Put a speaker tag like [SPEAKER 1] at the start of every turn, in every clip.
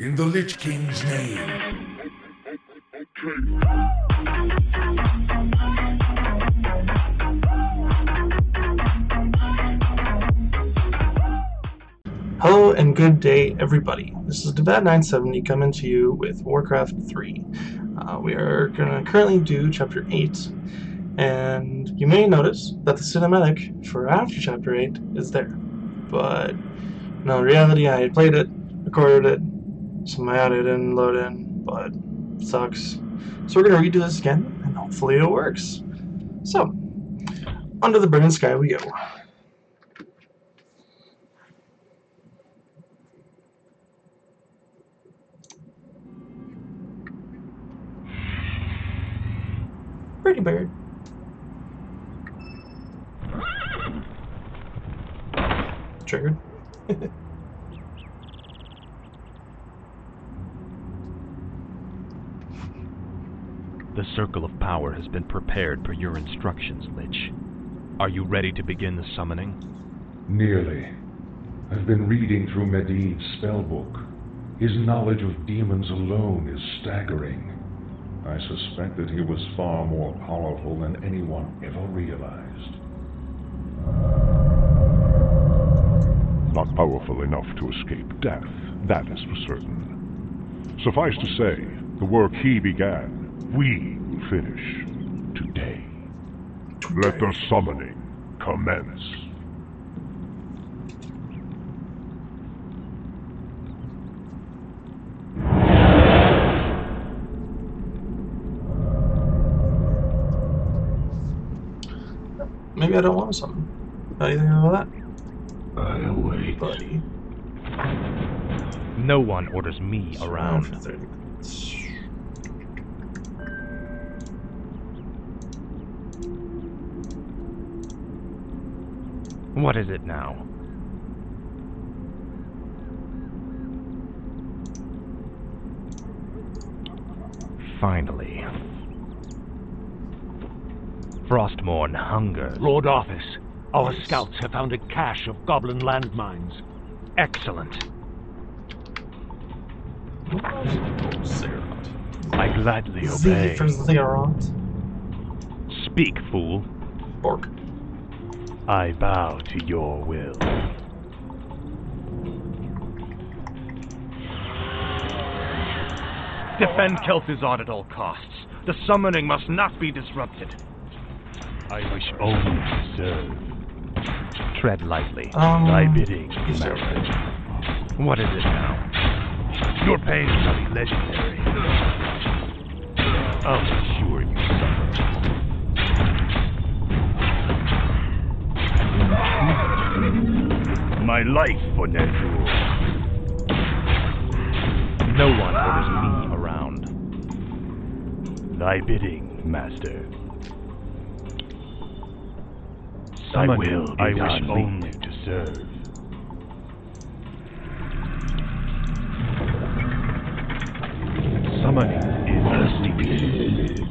[SPEAKER 1] In the Lich King's name.
[SPEAKER 2] Hello and good day, everybody. This is Divad970 coming to you with Warcraft 3. Uh, we are going to currently do Chapter 8, and you may notice that the cinematic for after Chapter 8 is there. But, no, in reality, I played it, recorded it, some I added and loaded in, but sucks. So we're to redo this again, and hopefully it works. So, under the burning sky we go. Pretty bird. Triggered.
[SPEAKER 3] The circle of power has been prepared per your instructions, Lich. Are you ready to begin the summoning?
[SPEAKER 1] Nearly. I've been reading through Medivh's spellbook. His knowledge of demons alone is staggering. I suspect that he was far more powerful than anyone ever realized.
[SPEAKER 4] Not powerful enough to escape death, that is for certain. Suffice to say, the work he began, we will finish today. Let the summoning commence.
[SPEAKER 2] Maybe I don't want to summon. How do you think about that?
[SPEAKER 1] I
[SPEAKER 2] that,
[SPEAKER 1] await.
[SPEAKER 2] buddy?
[SPEAKER 3] No one orders me
[SPEAKER 2] Around
[SPEAKER 3] around.
[SPEAKER 2] for 30 minutes.
[SPEAKER 3] What is it now? Finally. Frostmourne hunger.
[SPEAKER 5] Lord Arthas, our scouts have found a cache of goblin landmines.
[SPEAKER 3] Excellent. I gladly
[SPEAKER 2] Z
[SPEAKER 3] obey.
[SPEAKER 2] for Zerot.
[SPEAKER 3] Speak, fool.
[SPEAKER 2] Bork.
[SPEAKER 3] I bow to your will. Defend Kel'Thuzad at all costs. The summoning must not be disrupted. I wish only to serve. Tread lightly.
[SPEAKER 2] Um,
[SPEAKER 3] Thy bidding,
[SPEAKER 2] he's
[SPEAKER 3] Master. What is it now? Your pain shall be legendary. I'll My life for Ner'zhul. No one orders me around. Thy bidding, Master. I will. I wish only to serve. Summoning is completed.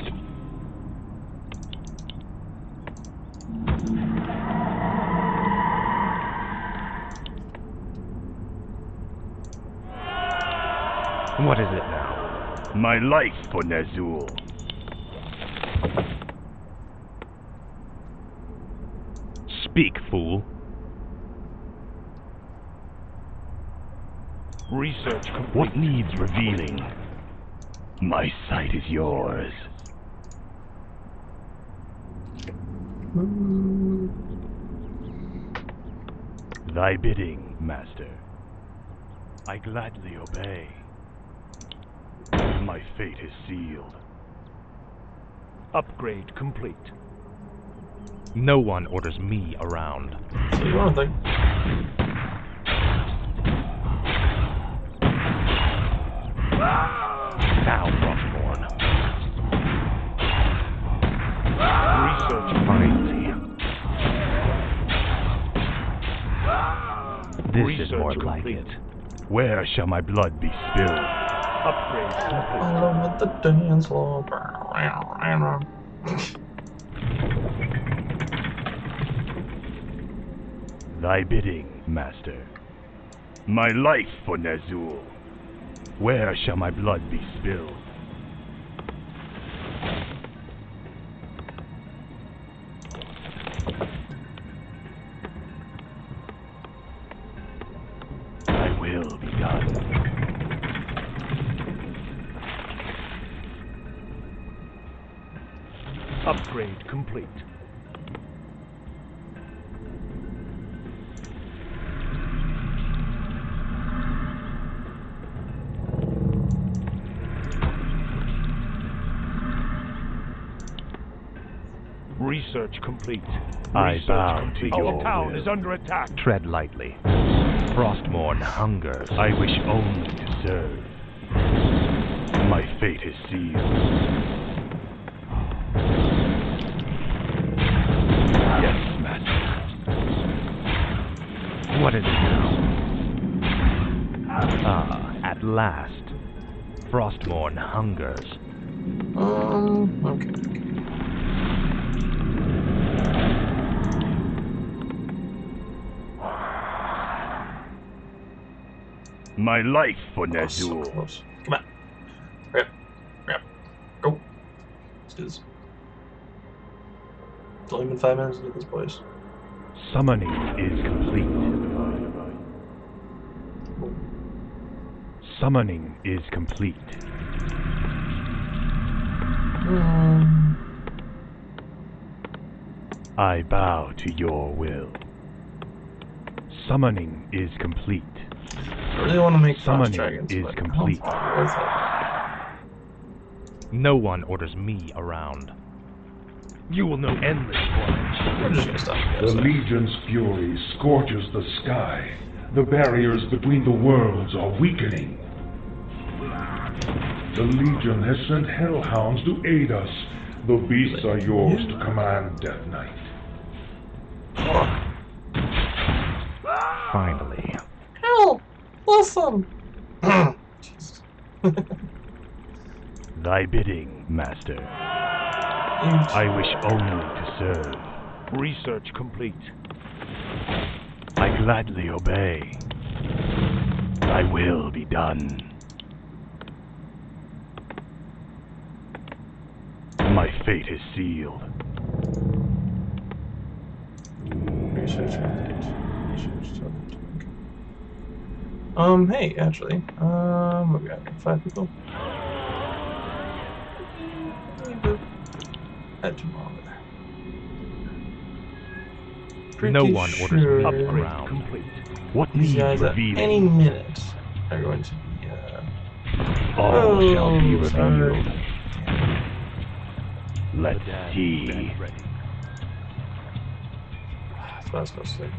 [SPEAKER 3] What is it now? My life for Ner'zhul. Speak, fool. Research complete. What needs revealing? My sight is yours. Thy bidding, master. I gladly obey. My fate is sealed.
[SPEAKER 5] Upgrade complete.
[SPEAKER 3] No one orders me around.
[SPEAKER 2] So you want to.
[SPEAKER 3] Now, Frostmourne. Research finally. This is
[SPEAKER 5] Research
[SPEAKER 3] more like it. Where shall my blood be spilled?
[SPEAKER 5] Upgrade complete.
[SPEAKER 2] All over the dance floor.
[SPEAKER 3] Thy bidding, master. My life for Ner'zhul. Where shall my blood be spilled? Upgrade complete. Research complete.
[SPEAKER 6] I
[SPEAKER 3] Research
[SPEAKER 6] bow
[SPEAKER 3] complete.
[SPEAKER 6] to your
[SPEAKER 3] Our town
[SPEAKER 6] will.
[SPEAKER 3] is under attack.
[SPEAKER 6] Tread lightly. Frostmourne hungers.
[SPEAKER 3] I wish only to serve. My fate is sealed. Yes, master.
[SPEAKER 6] What is it now? Ah, at last. Frostmourne hungers.
[SPEAKER 2] Um, okay.
[SPEAKER 3] My life for
[SPEAKER 2] Oh,
[SPEAKER 3] Ner'zhul.
[SPEAKER 2] close. Come on. Hurry up. Go. Let's do this. It's only been five minutes to get this place.
[SPEAKER 3] Summoning is complete. Summoning is complete. I bow to your will. Summoning is complete.
[SPEAKER 2] I really want to make frost
[SPEAKER 3] Summoning
[SPEAKER 2] dragons,
[SPEAKER 3] is
[SPEAKER 2] but
[SPEAKER 3] complete.
[SPEAKER 2] I don't think it's worth
[SPEAKER 6] No one orders me around.
[SPEAKER 3] You will know endless
[SPEAKER 2] it.
[SPEAKER 3] forage.
[SPEAKER 2] We're just gonna stop.
[SPEAKER 1] The Legion's fury scorches the sky. The barriers between the worlds are weakening. The Legion has sent hellhounds to aid us. The beasts are yours to command, Death Knight.
[SPEAKER 6] Finally.
[SPEAKER 2] Hell, listen.
[SPEAKER 3] Thy bidding, master.
[SPEAKER 2] You-
[SPEAKER 3] I wish only to serve. Research complete. I gladly obey. Thy will be done. My fate is sealed.
[SPEAKER 2] Research update. Research update. Okay. Um, hey, actually, um, what we got? Five people. Add two more over there. Pretty
[SPEAKER 6] No one orders
[SPEAKER 2] sure
[SPEAKER 6] me
[SPEAKER 3] Upgrade
[SPEAKER 6] around.
[SPEAKER 3] complete. What
[SPEAKER 2] These guys at any minute are going to be, uh,
[SPEAKER 3] All shall be
[SPEAKER 2] Oh, sorry.
[SPEAKER 3] revealed. Let's see.
[SPEAKER 2] that's what I was supposed to say.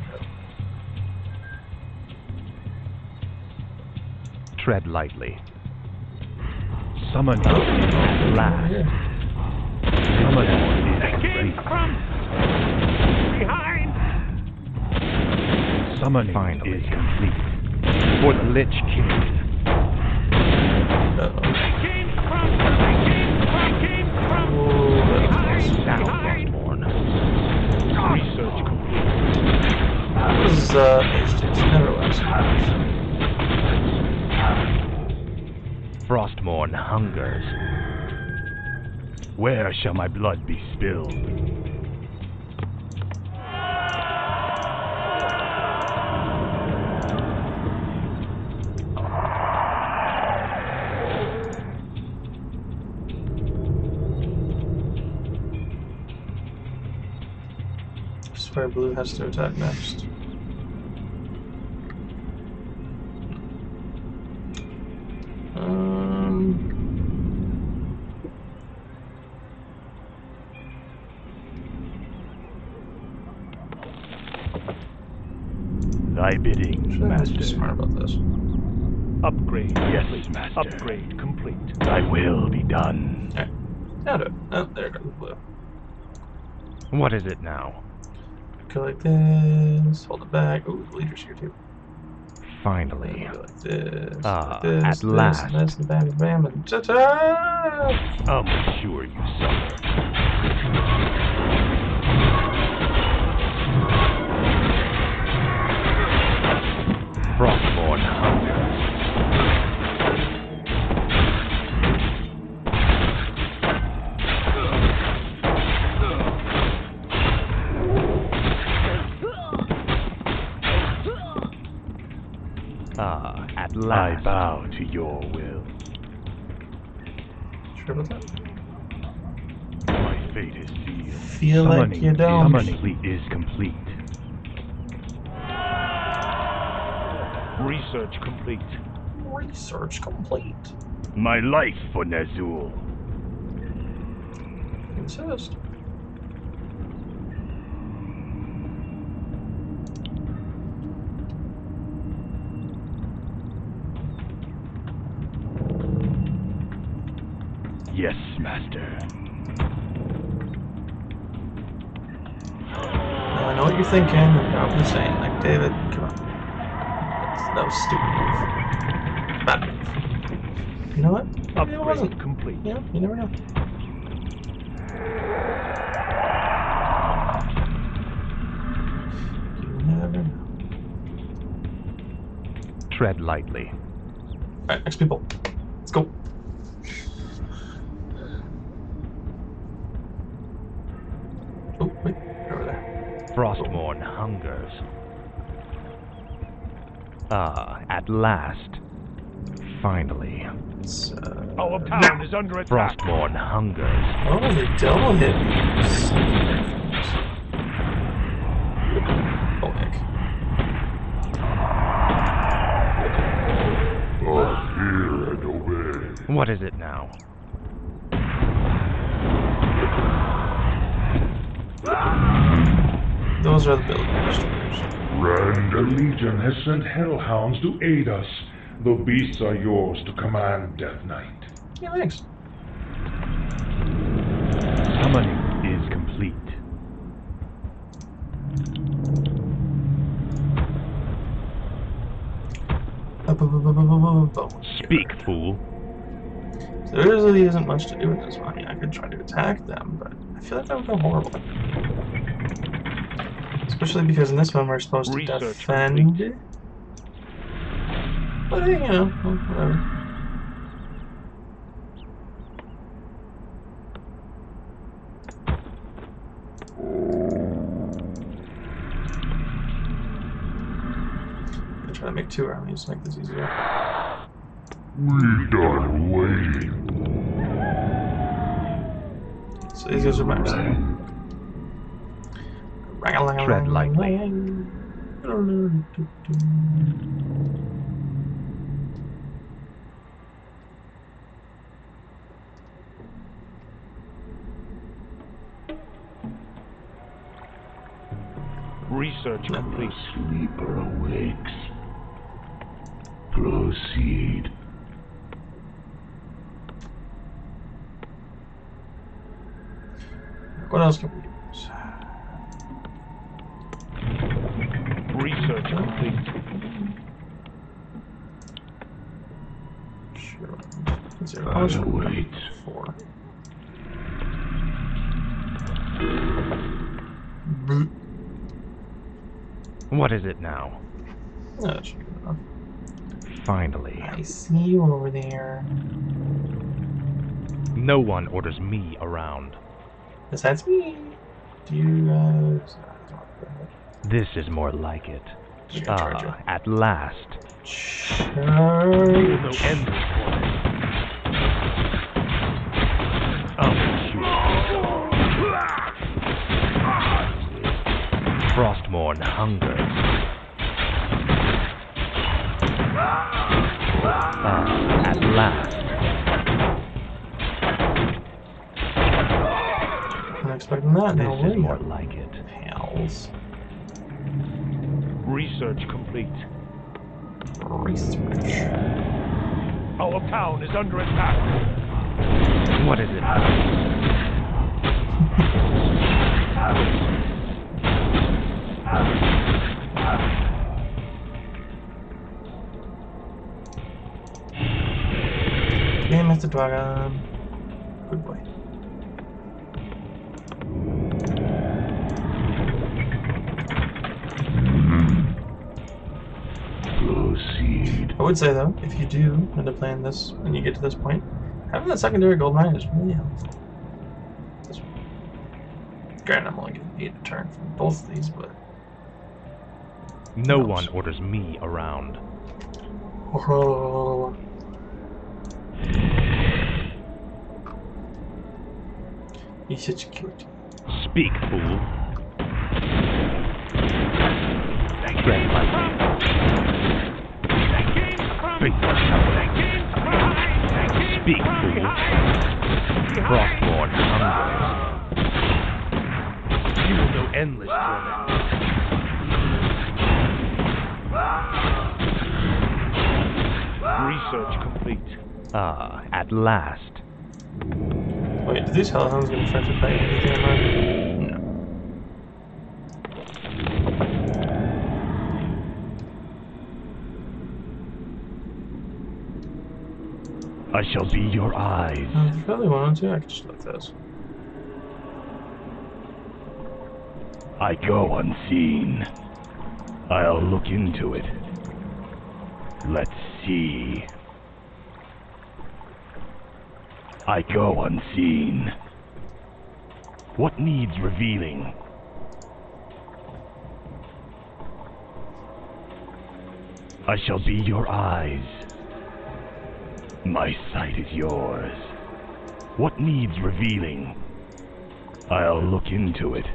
[SPEAKER 6] Tread lightly.
[SPEAKER 3] Summoning
[SPEAKER 6] At last.
[SPEAKER 3] Summoning is
[SPEAKER 5] Came
[SPEAKER 3] complete.
[SPEAKER 5] from behind.
[SPEAKER 3] Summoning
[SPEAKER 6] Finally.
[SPEAKER 3] is complete.
[SPEAKER 6] For the Lich King.
[SPEAKER 2] Uh-oh.
[SPEAKER 5] Came from. Came from. Came from
[SPEAKER 2] Oh, that's close.
[SPEAKER 6] Now,
[SPEAKER 5] behind.
[SPEAKER 6] Frostmourne.
[SPEAKER 3] Research complete.
[SPEAKER 2] This is, uh, H2, never last.
[SPEAKER 6] Frostmourne hungers.
[SPEAKER 3] Where shall my blood be spilled?
[SPEAKER 2] Swear Blue has to attack next. Um,
[SPEAKER 3] Thy bidding,
[SPEAKER 2] should I be
[SPEAKER 3] master.
[SPEAKER 2] smart about this?
[SPEAKER 3] Upgrade. Yes, master. Upgrade complete. Thy will be done.
[SPEAKER 2] Alright. Now do it. Oh, there goes the Blue.
[SPEAKER 6] What is it now?
[SPEAKER 2] Go like this. Hold it back. Ooh, the leader's here too.
[SPEAKER 6] Finally.
[SPEAKER 2] Go like this.
[SPEAKER 6] Ah,
[SPEAKER 2] like this,
[SPEAKER 6] at
[SPEAKER 2] this,
[SPEAKER 6] last.
[SPEAKER 2] This, and bam, bam, and ta-ta!
[SPEAKER 3] I'll make sure you suffer.
[SPEAKER 6] Frostmourne hunger. Ah, at last.
[SPEAKER 3] I bow to your will. My fate is sealed.
[SPEAKER 2] Feel summoning, like you don't.
[SPEAKER 3] Summoning is complete.
[SPEAKER 5] Research complete.
[SPEAKER 2] Research complete.
[SPEAKER 3] My life for Ner'zhul.
[SPEAKER 2] Insist.
[SPEAKER 3] Yes, Master.
[SPEAKER 2] Now I know what you're thinking, and you're probably saying, like, David, come on. That's, that was stupid move. Bad move. You know what? Maybe it wasn't.
[SPEAKER 5] complete.
[SPEAKER 2] You know, you never know. You never know.
[SPEAKER 6] Tread lightly.
[SPEAKER 2] Alright, next people. Let's go. Oh, wait, they're over there.
[SPEAKER 6] Frostmourne hungers. Ah, at last. Finally.
[SPEAKER 2] It's, uh,
[SPEAKER 5] Our town is under attack.
[SPEAKER 6] Frostmourne hungers.
[SPEAKER 2] oh, they double hit me. Oh, heck.
[SPEAKER 4] I hear and obey.
[SPEAKER 6] What is it now?
[SPEAKER 2] Those are the building destroyers.
[SPEAKER 1] Rand, a legion has sent hellhounds to aid us. The beasts are yours to command, Death Knight.
[SPEAKER 2] Yeah, thanks.
[SPEAKER 3] Summoning is complete. Speak, fool.
[SPEAKER 2] So there really isn't much to do in this one. I mean, I could try to attack them, but I feel like that would go horrible. Especially because in this one we're supposed to
[SPEAKER 5] Research
[SPEAKER 2] defend.
[SPEAKER 5] complete.
[SPEAKER 2] But hey, you know, whatever. I'm try to make two armies to make this easier.
[SPEAKER 4] We done waiting.
[SPEAKER 2] So these guys are my
[SPEAKER 6] Tread lightly.
[SPEAKER 5] Research complete.
[SPEAKER 4] Sleeper awakes. Proceed.
[SPEAKER 2] What else can we use?
[SPEAKER 5] Research complete.
[SPEAKER 2] Sure. Zero. Much?
[SPEAKER 4] wait.
[SPEAKER 2] Four.
[SPEAKER 6] What is it now?
[SPEAKER 2] No, that should be good enough.
[SPEAKER 6] Finally.
[SPEAKER 2] I see you over there.
[SPEAKER 6] No one orders me around.
[SPEAKER 2] Besides me. Do you guys?
[SPEAKER 6] This is more like it.
[SPEAKER 2] Just gonna charge you.
[SPEAKER 6] Ah, at last.
[SPEAKER 2] Charge.
[SPEAKER 5] No end this one.
[SPEAKER 3] I'll.
[SPEAKER 6] Frostmourne hungers. Ah, at last.
[SPEAKER 2] I'm expecting that now.
[SPEAKER 6] This is
[SPEAKER 2] will
[SPEAKER 6] more like it.
[SPEAKER 2] Pals.
[SPEAKER 5] Research complete.
[SPEAKER 2] Research.
[SPEAKER 5] Our town is under attack.
[SPEAKER 6] What is it?
[SPEAKER 2] Hey, Mr. Dragon. Good boy. Would say though, if you do end up playing this and you get to this point, having that secondary gold mine is really helpful. This one. Granted, I'm only getting eight a turn from both of these, but
[SPEAKER 6] No one orders me around.
[SPEAKER 2] Oh. He's such a cute.
[SPEAKER 3] Speak, fool. Tread lightly. Big Speak, fool. Frostmourne hunger. You will know endless torment. Research complete. Ah, at last.
[SPEAKER 2] Wait, did these hellhounds get infected by anything
[SPEAKER 3] I shall be your eyes.
[SPEAKER 2] Uh, If you really wanted to, I could just.
[SPEAKER 3] I go unseen. I'll look into it. Let's see. I go unseen. What needs revealing? I shall be your eyes. My sight is yours. What needs revealing? I'll look into it.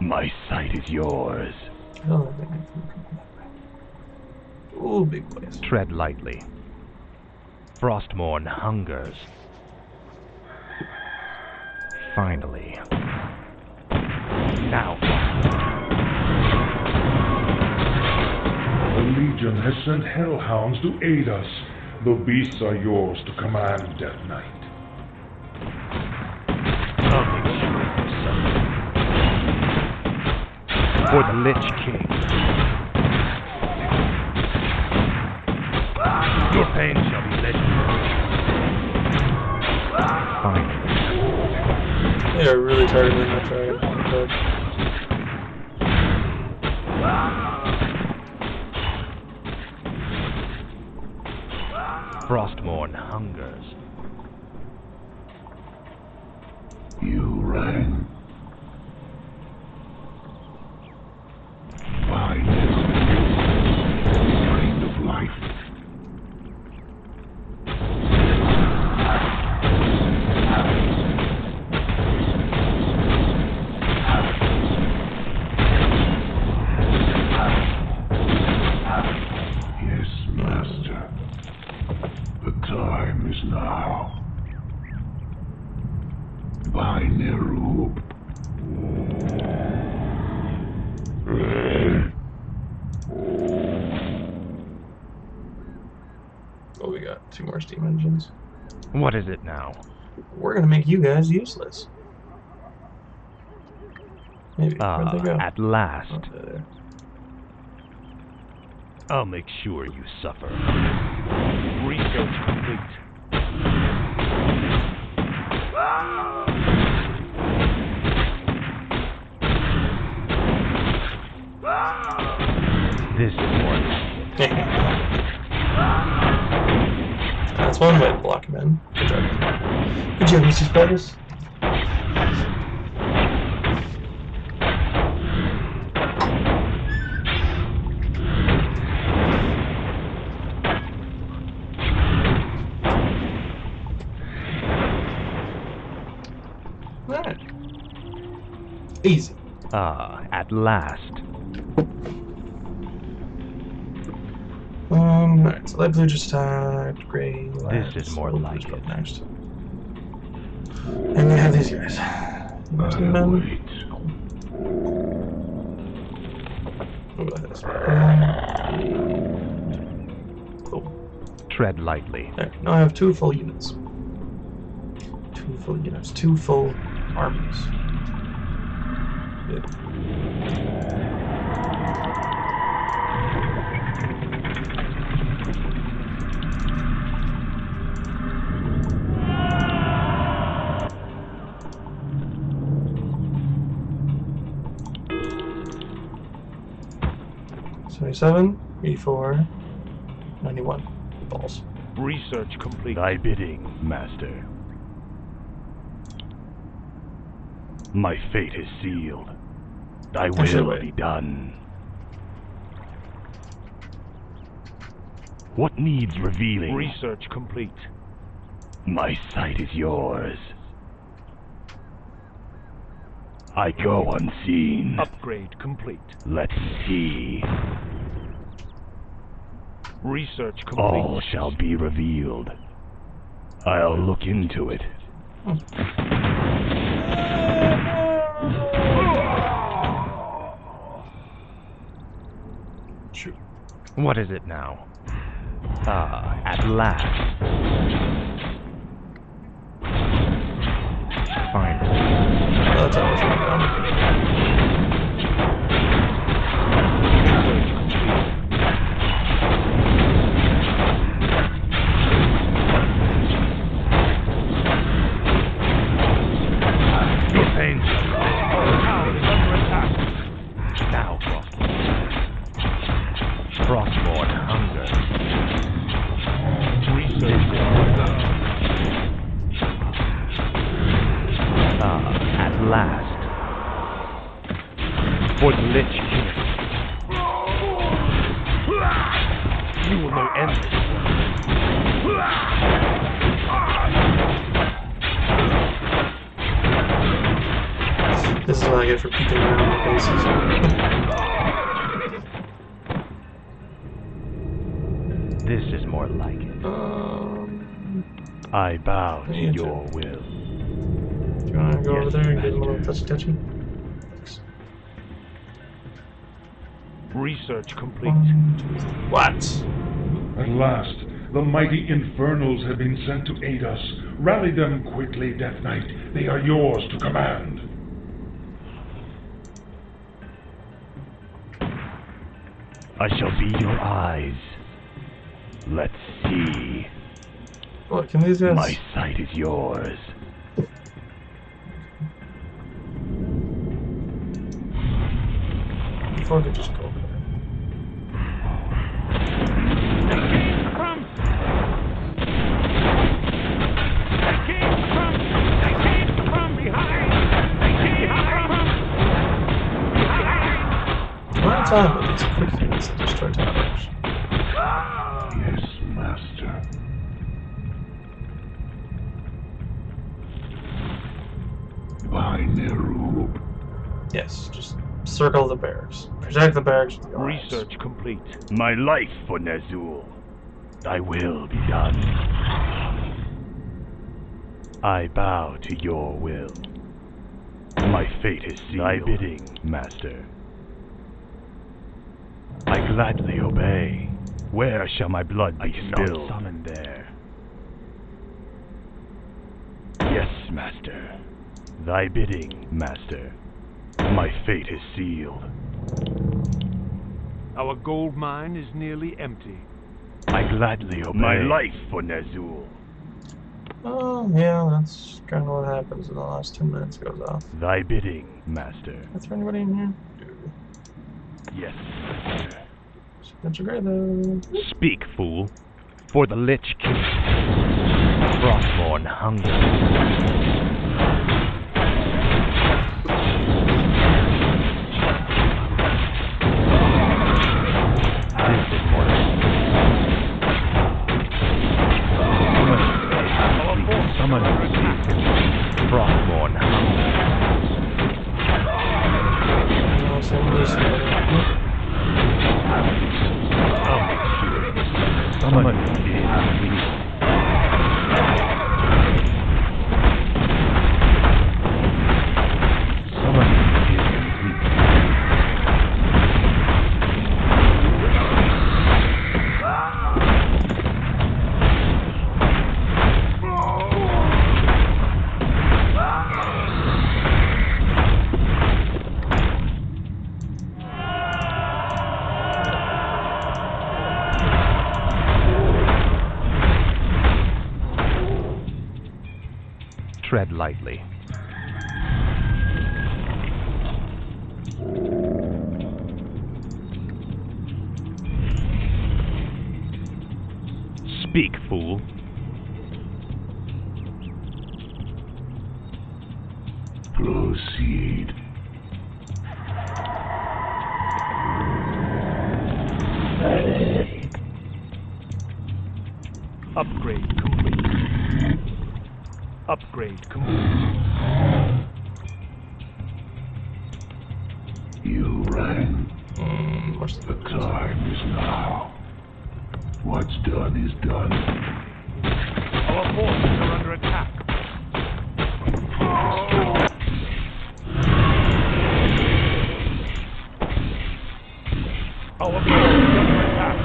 [SPEAKER 3] My sight is yours.
[SPEAKER 2] Oh, I think I can that way. Ooh, big boys.
[SPEAKER 6] Tread lightly. Frostmourne hungers. Finally. Now.
[SPEAKER 1] The Legion has sent hellhounds to aid us. The beasts are yours to command, Death Knight.
[SPEAKER 3] I'll make sure you suffer.
[SPEAKER 6] For the Lich King.
[SPEAKER 3] Your pain shall be legendary.
[SPEAKER 6] Finally.
[SPEAKER 2] They are really targeting that dragon. But
[SPEAKER 6] Frostmourne hungers.
[SPEAKER 4] You rang. Finest kind of life. Yes, Master. The time is now. By Nerub.
[SPEAKER 2] oh, we got two more steam engines.
[SPEAKER 6] What is it now?
[SPEAKER 2] We're gonna make you guys useless. Maybe.
[SPEAKER 6] Ah,
[SPEAKER 2] go?
[SPEAKER 6] at last.
[SPEAKER 2] Oh.
[SPEAKER 3] I'll make sure you suffer. Research complete.
[SPEAKER 6] This is more.
[SPEAKER 2] That's one way to block him in. Good job. Good job, Mr. Spiders. Alright. Easy.
[SPEAKER 6] Ah, at last.
[SPEAKER 2] Um, alright, so light blue just attacked, gray,
[SPEAKER 6] this is more like it.
[SPEAKER 2] Next. And we have these guys. Men. Um,
[SPEAKER 6] Tread lightly.
[SPEAKER 2] Now I have two full units. Two full units. Two full armies. Yeah. 27, 84, 91. Balls.
[SPEAKER 3] Research complete. Thy bidding, Master. My fate is sealed. Thy will be done. What needs revealing?
[SPEAKER 5] Research complete.
[SPEAKER 3] My sight is yours. I go unseen.
[SPEAKER 5] Upgrade complete.
[SPEAKER 3] Let's see.
[SPEAKER 5] Research complete.
[SPEAKER 3] All shall be revealed. I'll look into it.
[SPEAKER 6] What is it now? Ah, at last. Finally. For the Lich King. You will know endless.
[SPEAKER 2] This is what I get for peeking around the bases.
[SPEAKER 6] This is more like it.
[SPEAKER 2] Um,
[SPEAKER 3] I bow to your will.
[SPEAKER 2] do you want to go
[SPEAKER 3] Yes,
[SPEAKER 2] over there and get a little touchy touchy?
[SPEAKER 5] Research complete.
[SPEAKER 2] One, two, three. What?
[SPEAKER 1] At last, the mighty infernals have been sent to aid us. Rally them quickly, Death Knight. They are yours to command.
[SPEAKER 3] I shall be your eyes. Let's see.
[SPEAKER 2] What, can these guys...
[SPEAKER 3] My sight is yours.
[SPEAKER 2] Before they just go One time with these quick things that destroy towers.
[SPEAKER 7] Yes, Master. By Nerub.
[SPEAKER 2] Yes, just circle the barracks. Protect the barracks with your eyes.
[SPEAKER 5] Research complete.
[SPEAKER 3] My life for Ner'zhul. Thy will be done. I bow to your will. My fate is sealed. Thy bidding, Master. I gladly obey. Where shall my blood be spilled? summoned there. Yes, Master. Thy bidding, Master. My fate is sealed.
[SPEAKER 5] Our gold mine is nearly empty.
[SPEAKER 3] I gladly obey. My life for Ner'zhul.
[SPEAKER 2] Oh, yeah, that's kind of what happens when the last two minutes goes off.
[SPEAKER 3] Thy bidding, Master.
[SPEAKER 2] Is there anybody in here?
[SPEAKER 3] Yes, Master.
[SPEAKER 2] Signature though.
[SPEAKER 6] Speak, fool. For the Lich King. Frostmourne hunger. Lightly.
[SPEAKER 7] Oh,
[SPEAKER 3] Our forces are under attack.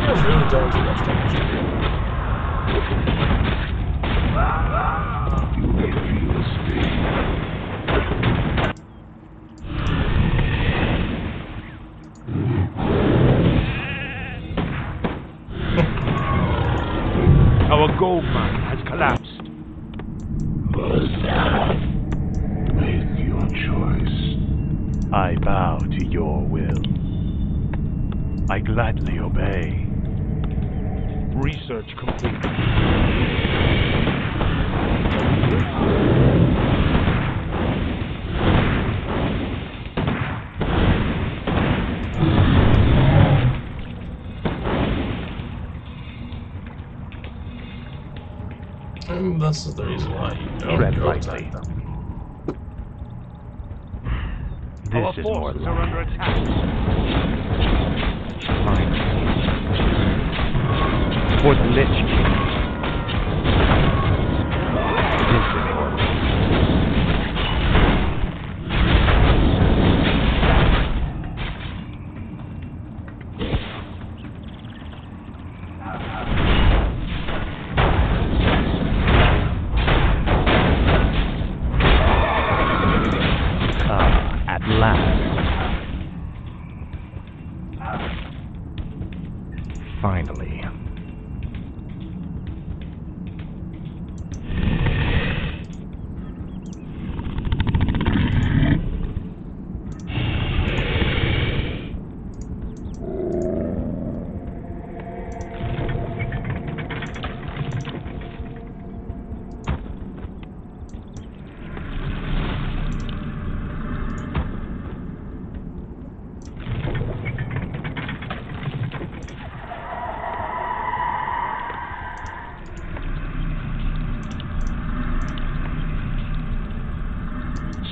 [SPEAKER 2] There's really don't do much damage here.
[SPEAKER 7] You may feel a sting.
[SPEAKER 5] Our gold mine has collapsed.
[SPEAKER 7] Make your choice.
[SPEAKER 8] I bow to your will. I gladly obey.
[SPEAKER 5] Research complete.
[SPEAKER 2] Um, and this is the reason why you don't
[SPEAKER 6] Tread
[SPEAKER 2] go
[SPEAKER 6] lightly.
[SPEAKER 2] attack them.
[SPEAKER 3] Our
[SPEAKER 6] This is more
[SPEAKER 3] forces
[SPEAKER 6] fine. For the Lich King. This is more like Ah, at last. Finally.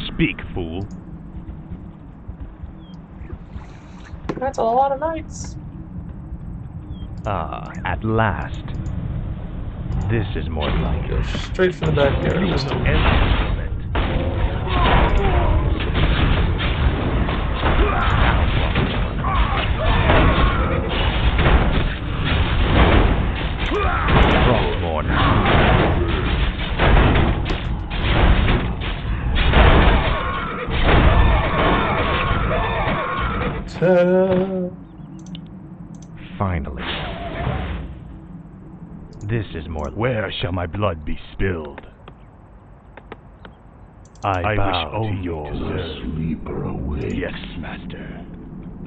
[SPEAKER 8] Speak, fool.
[SPEAKER 2] That's a lot of knights.
[SPEAKER 6] Ah, at last. This is more like
[SPEAKER 2] Go straight for the back there.
[SPEAKER 8] Shall my blood be spilled? I,
[SPEAKER 4] I
[SPEAKER 8] bow
[SPEAKER 4] wish
[SPEAKER 8] to
[SPEAKER 4] only
[SPEAKER 8] your
[SPEAKER 4] to
[SPEAKER 7] The sleeper awakes.
[SPEAKER 8] Yes, master.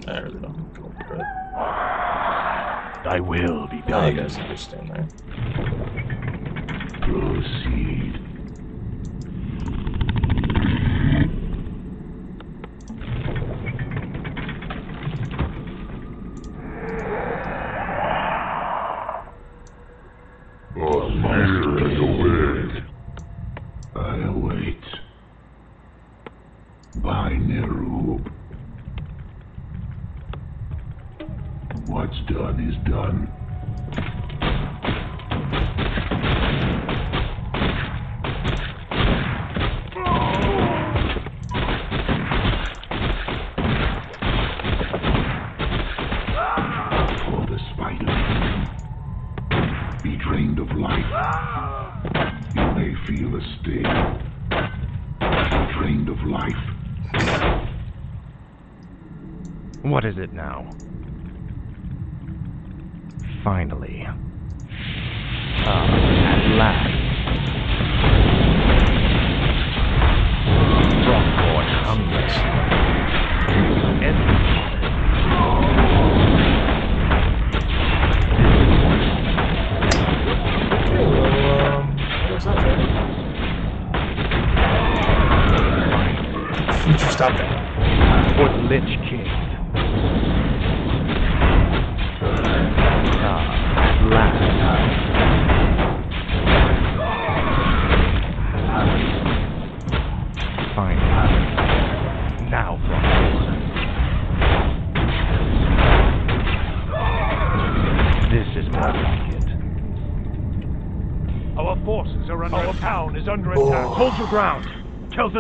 [SPEAKER 2] I really don't go for it.
[SPEAKER 8] Thy will be
[SPEAKER 2] Now you
[SPEAKER 8] done.
[SPEAKER 2] guys can just stand there.
[SPEAKER 7] Proceed.
[SPEAKER 6] What is it now?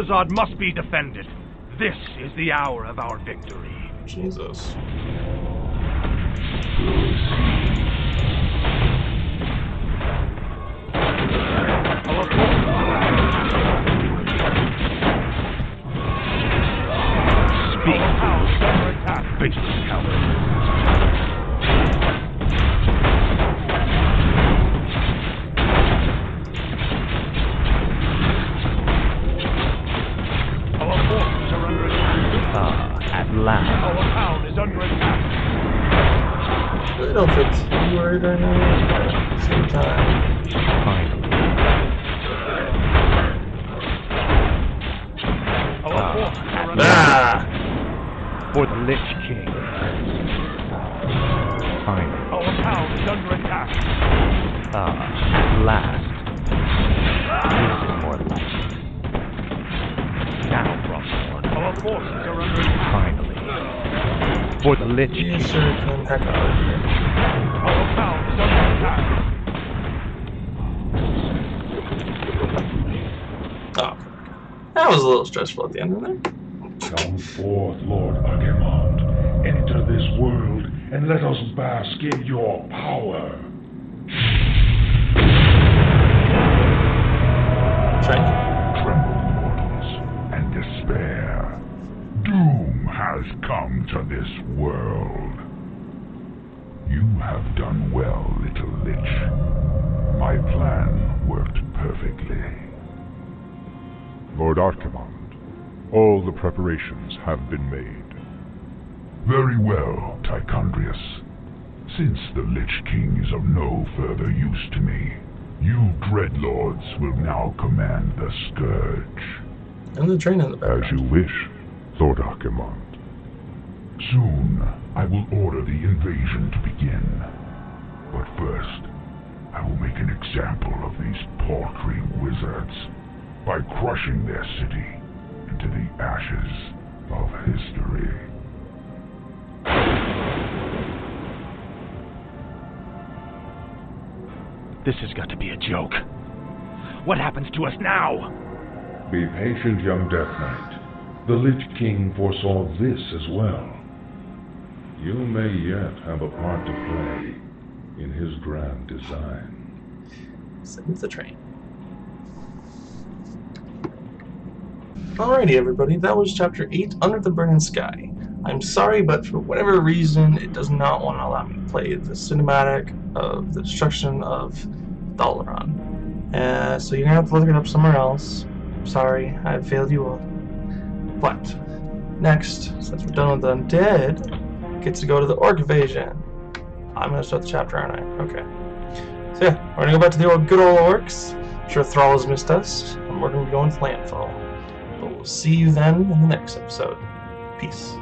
[SPEAKER 8] Kel'Thuzad must be defended. This is the hour of our victory.
[SPEAKER 2] Jesus.
[SPEAKER 6] Speak.
[SPEAKER 8] Our town is under attack.
[SPEAKER 6] Faceless coward.
[SPEAKER 8] Under attack.
[SPEAKER 2] Oh. That was a little stressful at the end of there.
[SPEAKER 1] Come forth, Lord Archimonde. Enter this world and let us bask in your power.
[SPEAKER 9] Come to this world. You have done well, little lich. My plan worked perfectly.
[SPEAKER 4] Lord Archimonde, all the preparations have been made.
[SPEAKER 9] Very well, Tichondrius. Since the Lich King is of no further use to me, you Dreadlords will now command the Scourge.
[SPEAKER 2] And the train in the
[SPEAKER 4] As you wish, Lord Archimonde.
[SPEAKER 9] Soon, I will order the invasion to begin. But first, I will make an example of these paltry wizards by crushing their city into the ashes of history.
[SPEAKER 8] This has got to be a joke. What happens to us now?
[SPEAKER 1] Be patient, young Death Knight. The Lich King foresaw this as well. You may yet have a part to play in his grand design.
[SPEAKER 2] Send the train. Alrighty, everybody, that was chapter 8 Under the Burning Sky. I'm sorry, but for whatever reason, it does not want to allow me to play the cinematic of the destruction of Dalaran. Uh, so you're gonna have to look it up somewhere else. Sorry, I failed you all. But, next, since we're done with the undead, gets to go to the orc invasion. I'm gonna start the chapter, aren't I? Okay. So yeah, we're gonna go back to the old good old orcs. I'm sure Thrall has missed us, and we're gonna be going to Landfall. But we'll see you then in the next episode. Peace.